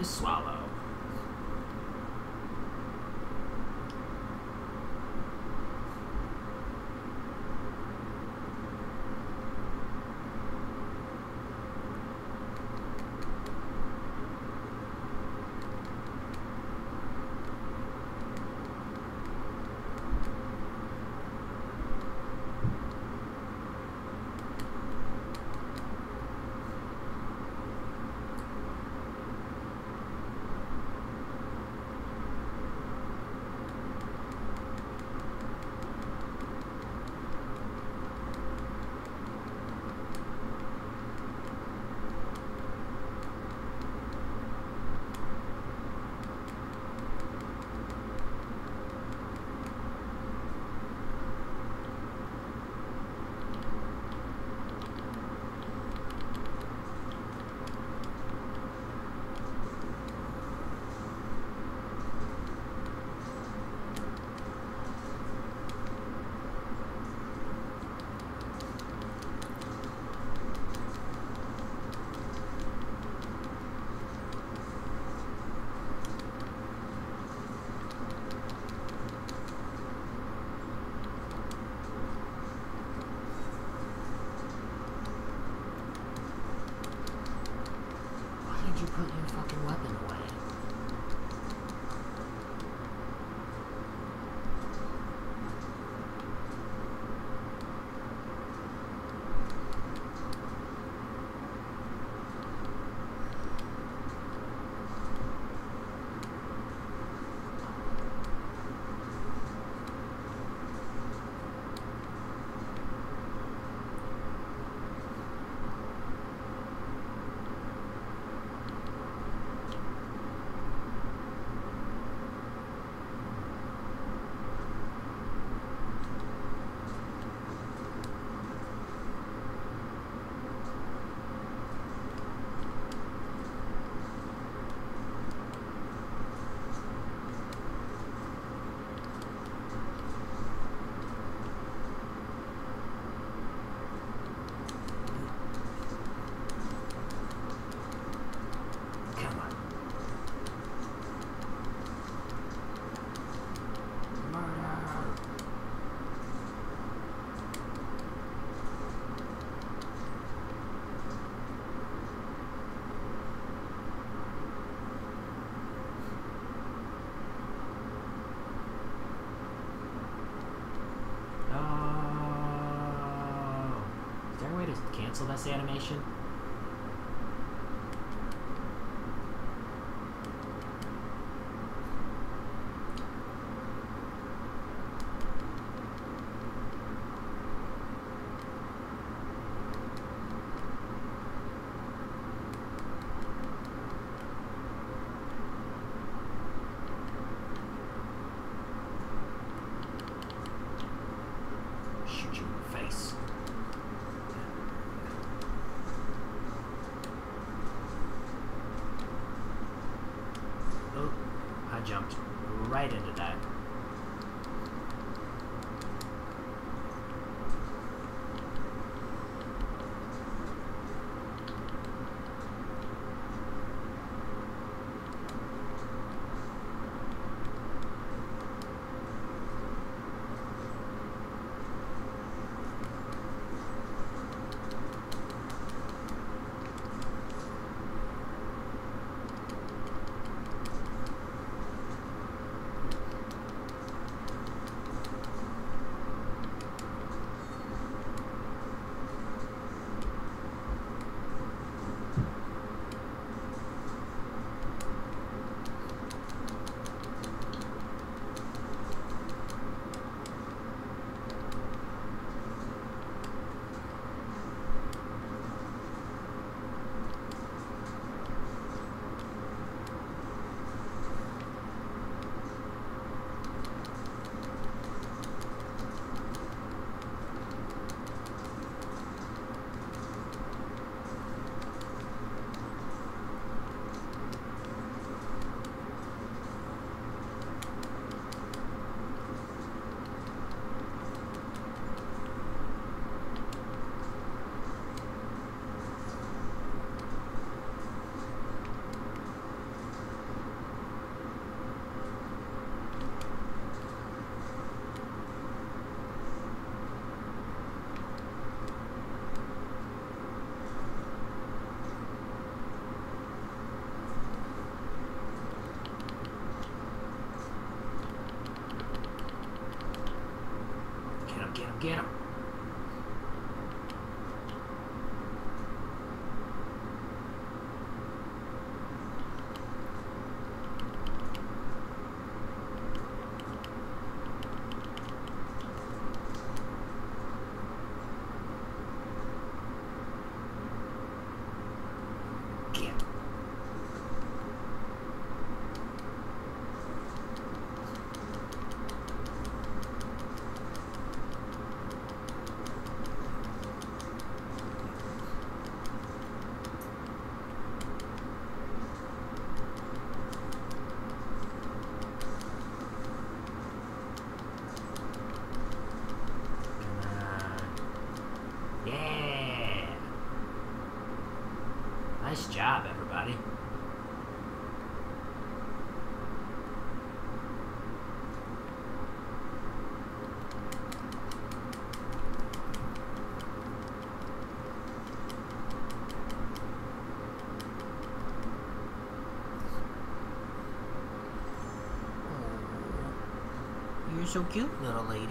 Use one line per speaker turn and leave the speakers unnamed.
to swallow. Put your fucking weapon way to cancel this animation? I jumped right into that. Get him. Nice job, everybody. You're so cute, little lady.